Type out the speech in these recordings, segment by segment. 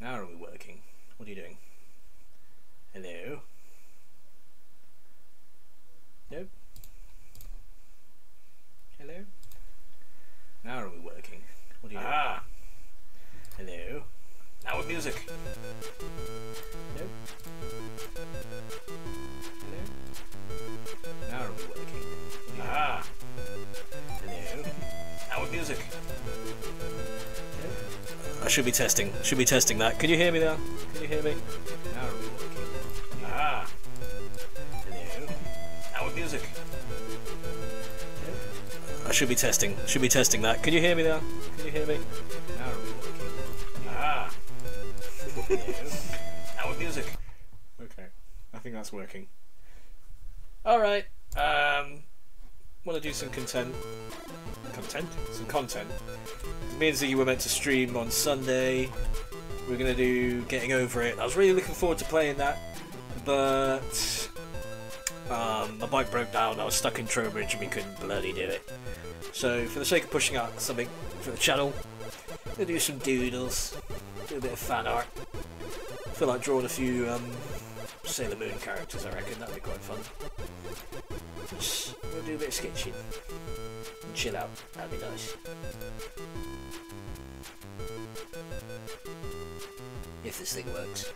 Now are we working? What are you doing? Hello? Should be testing. Should be testing that. Can you hear me now? Can you hear me? We working? Ah, Hello? with music. I should be testing. Should be testing that. Can you hear me now? Can you hear me? Now are we working? Ah, now with music. Okay, I think that's working. Alright, um, want to do some content. Content? Some content. Me and Ziggy were meant to stream on Sunday. We're going to do Getting Over It. I was really looking forward to playing that, but um, my bike broke down. I was stuck in Trowbridge and we couldn't bloody do it. So, for the sake of pushing out something for the channel, we'll do some doodles, do a bit of fan art. I feel like drawing a few um, Sailor Moon characters, I reckon. That'd be quite fun. Just, we'll do a bit of sketching shit out. That'd be nice. If this thing works.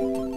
Shit. I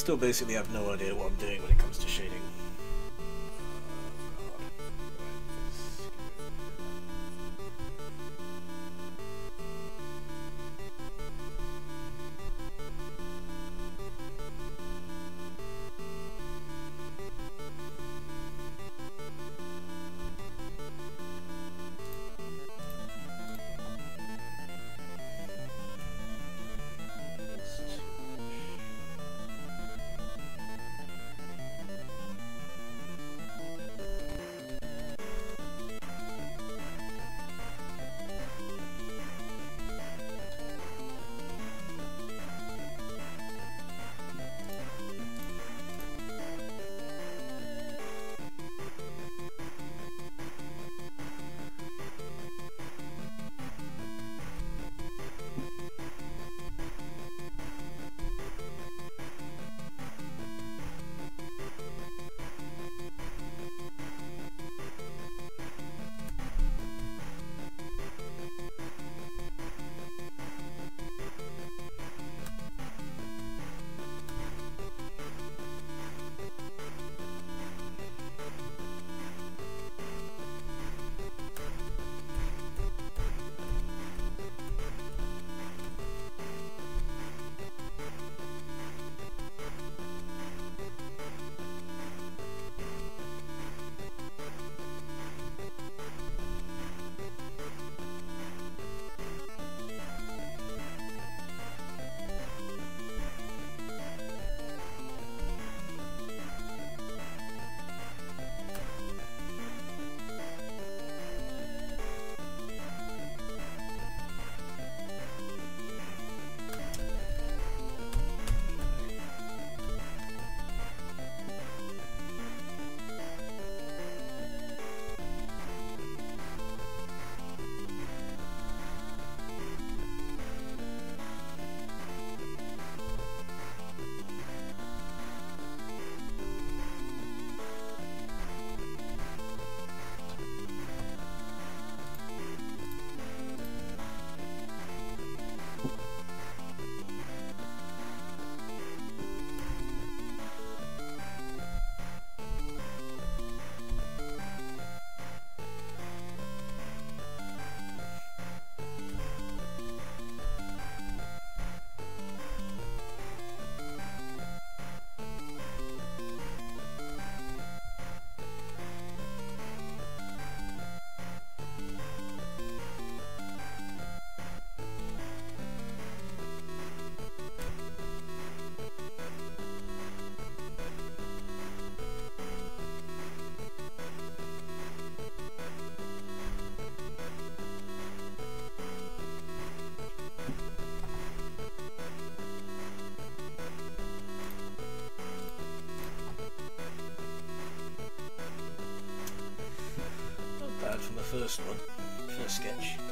still basically have no idea what I'm doing when it comes to shading. First one, first sketch.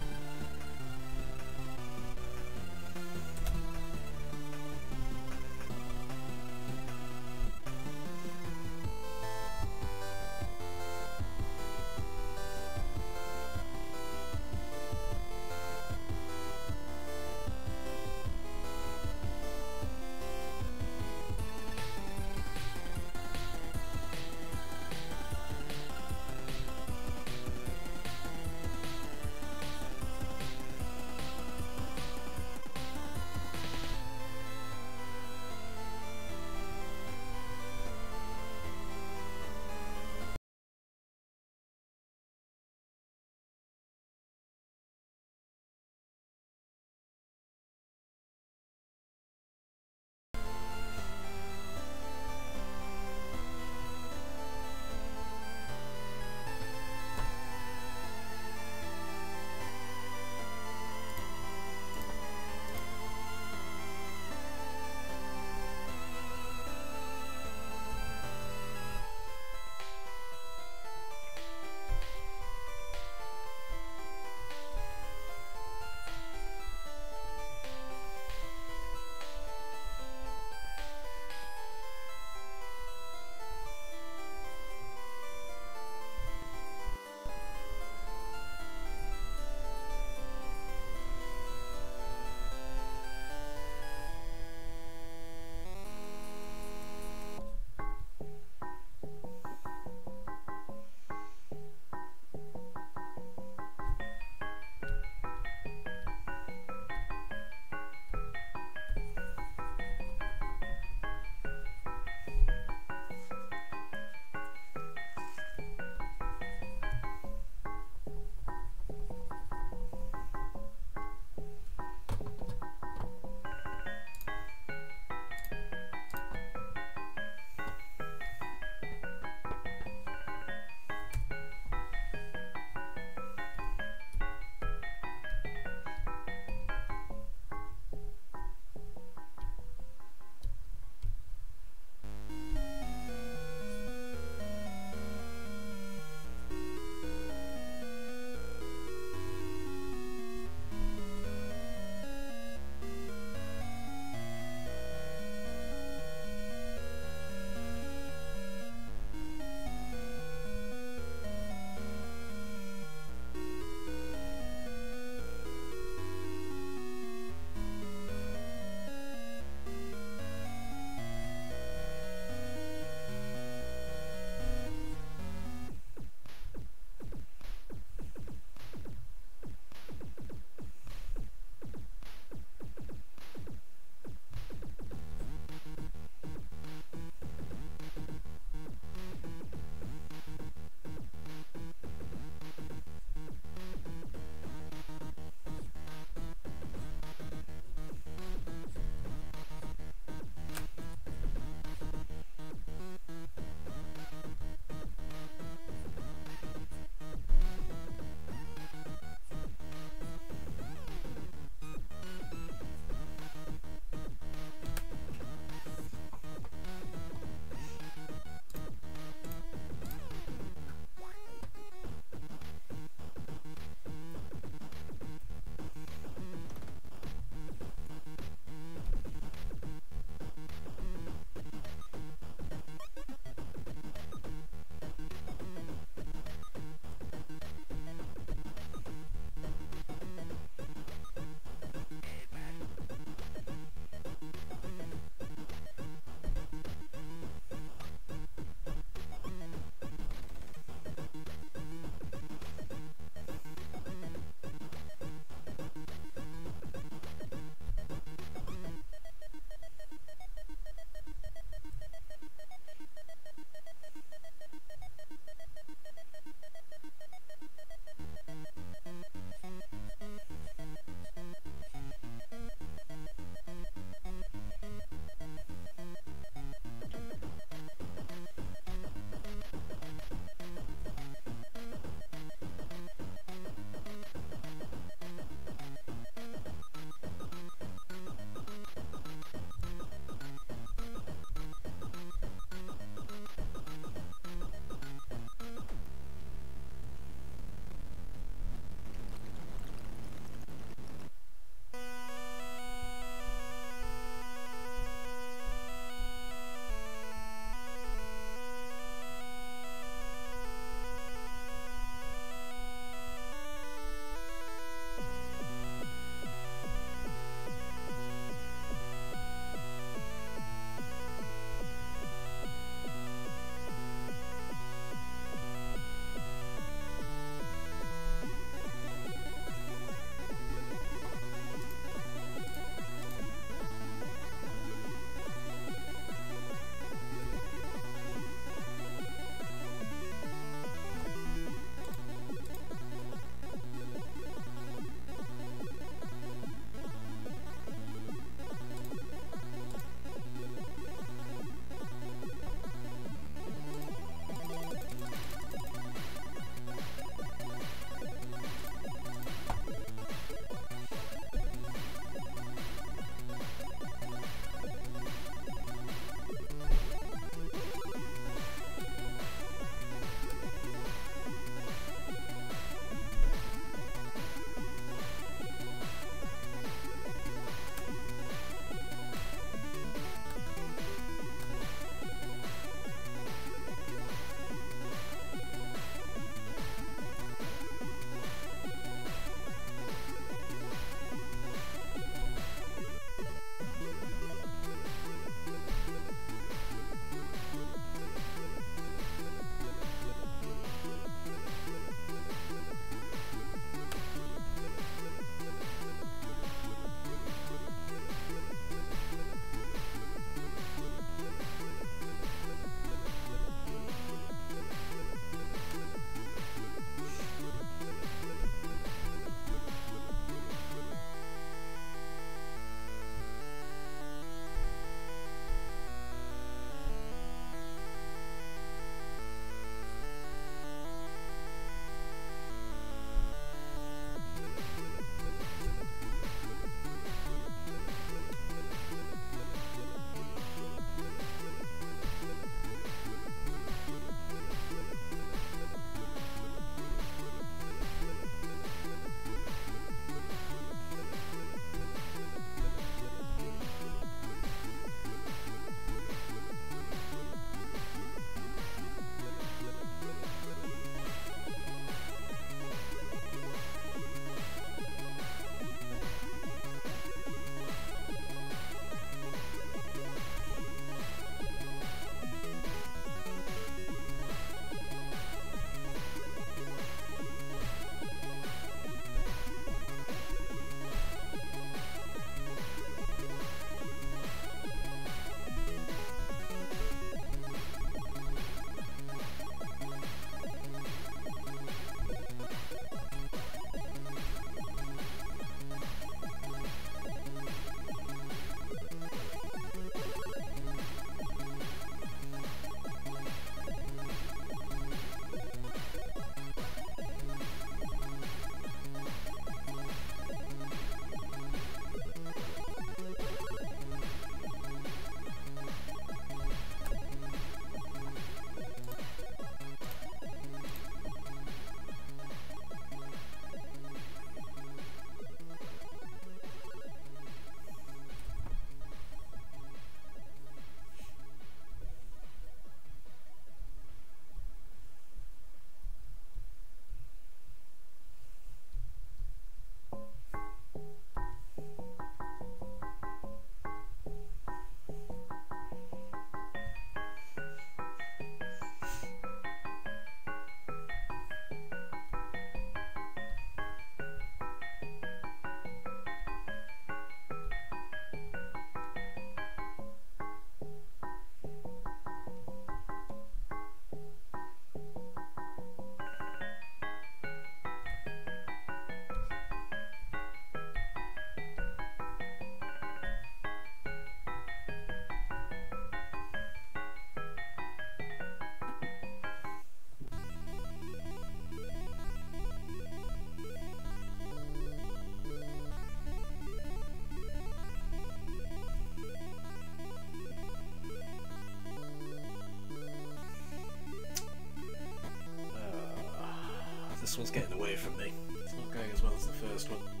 This one's getting away from me. It's not going as well as the first one.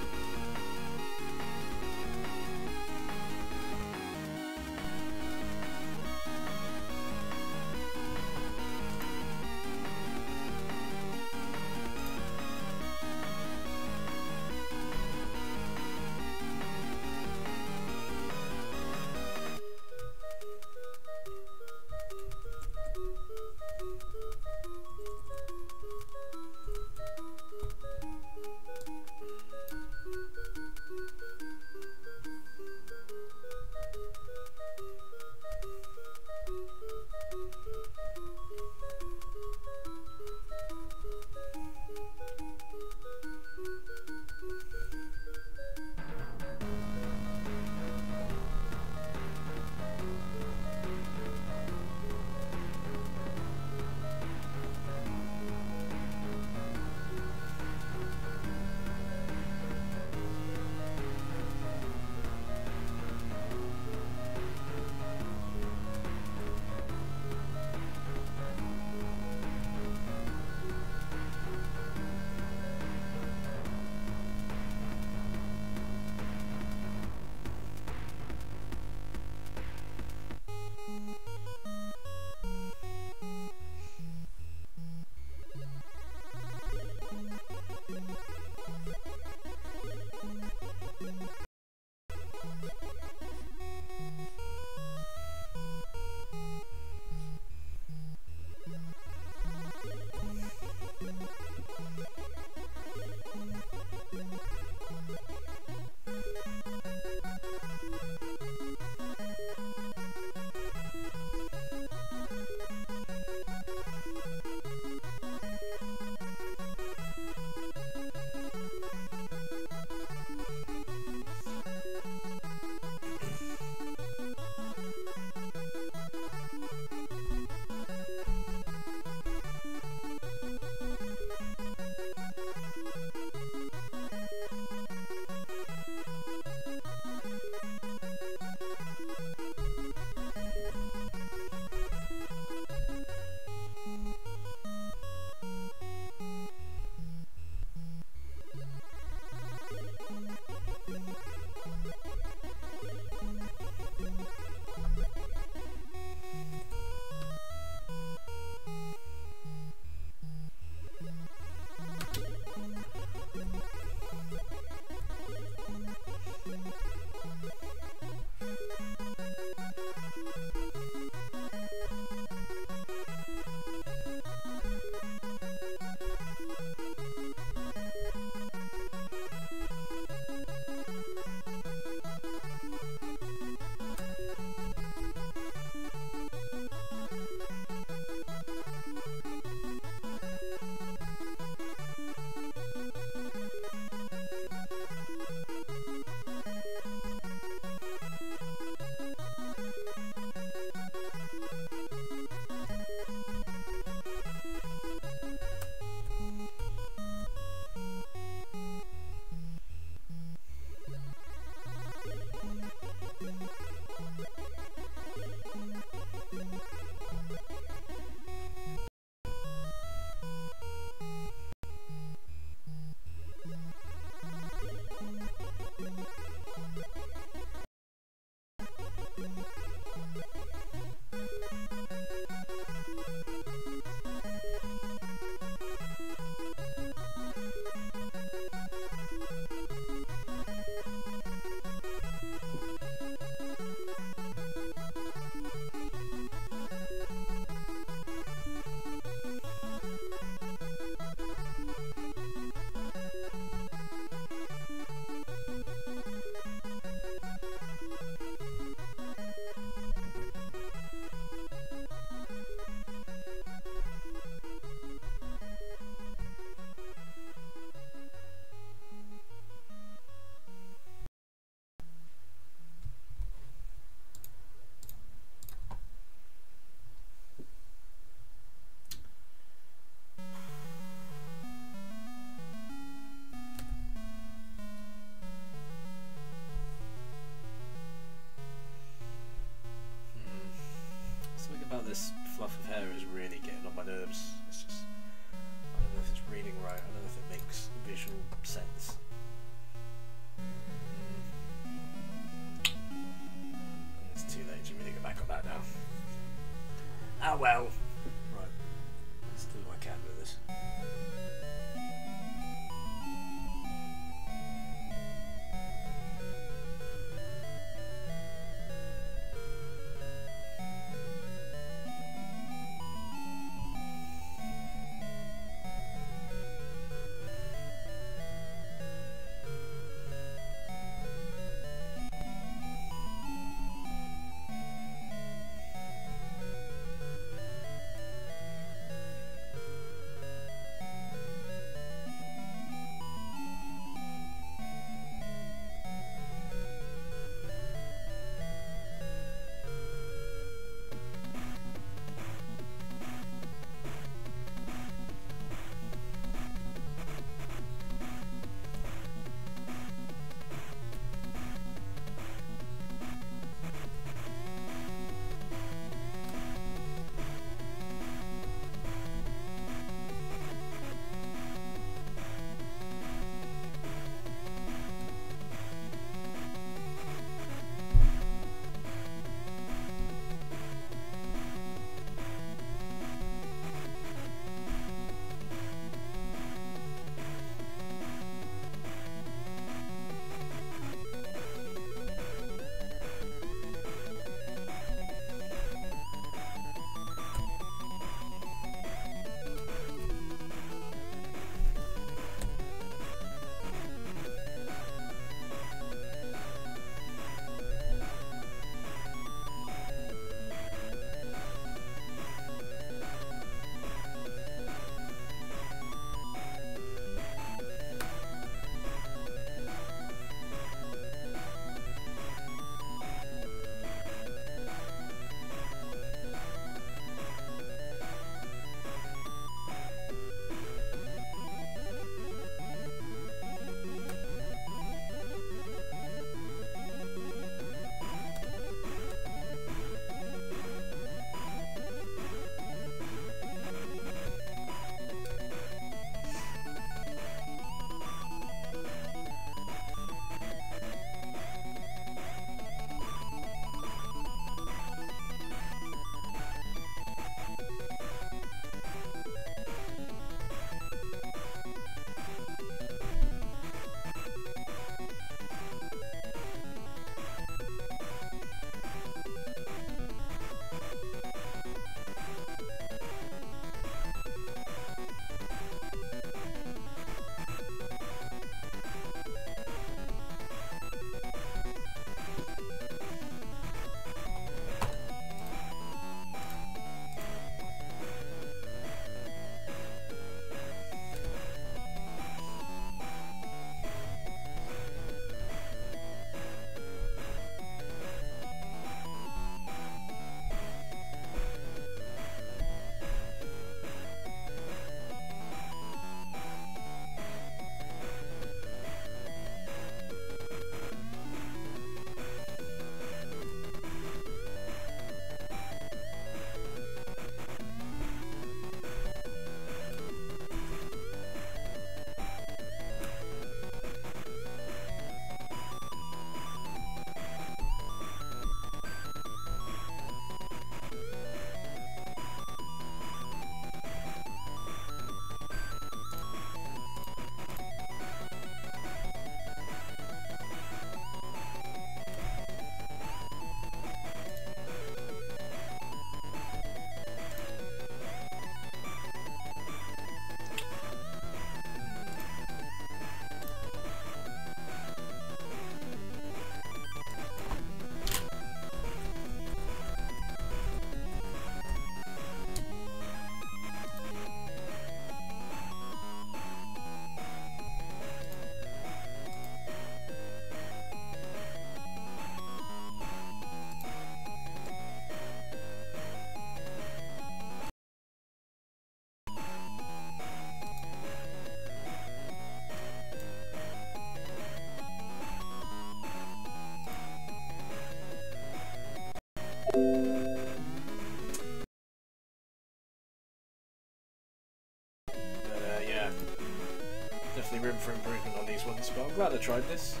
Tried this.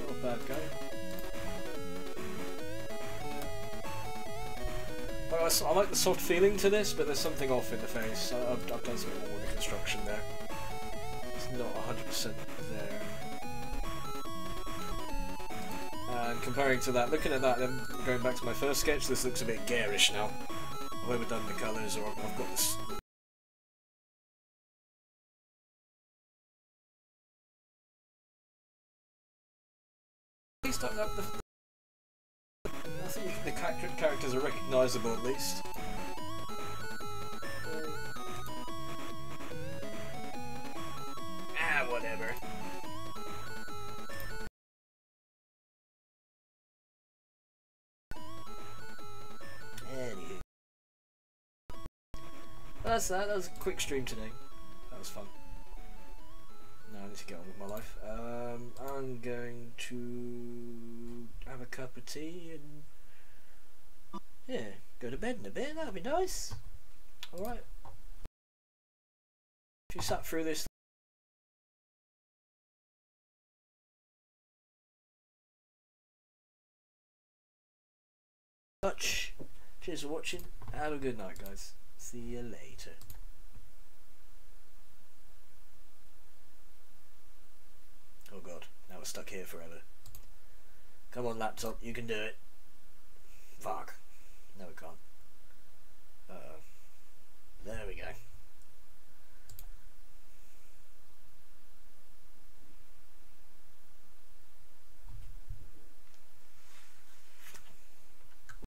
Not a bad go. I, like the soft feeling to this, but there's something off in the face. I, I've, I've done some more with the construction there. It's not 100% there. And comparing to that, looking at that, then going back to my first sketch, this looks a bit garish now. I've overdone the colours, or I've got this. Quick stream today. That was fun. Now I need to get on with my life. Um, I'm going to have a cup of tea and yeah, go to bed in a bit. That'll be nice. All right. If you sat through this. Cheers for watching. Have a good night, guys. See you later. stuck here forever. Come on, laptop, you can do it. Fuck. No, we can't. Uh. There we go.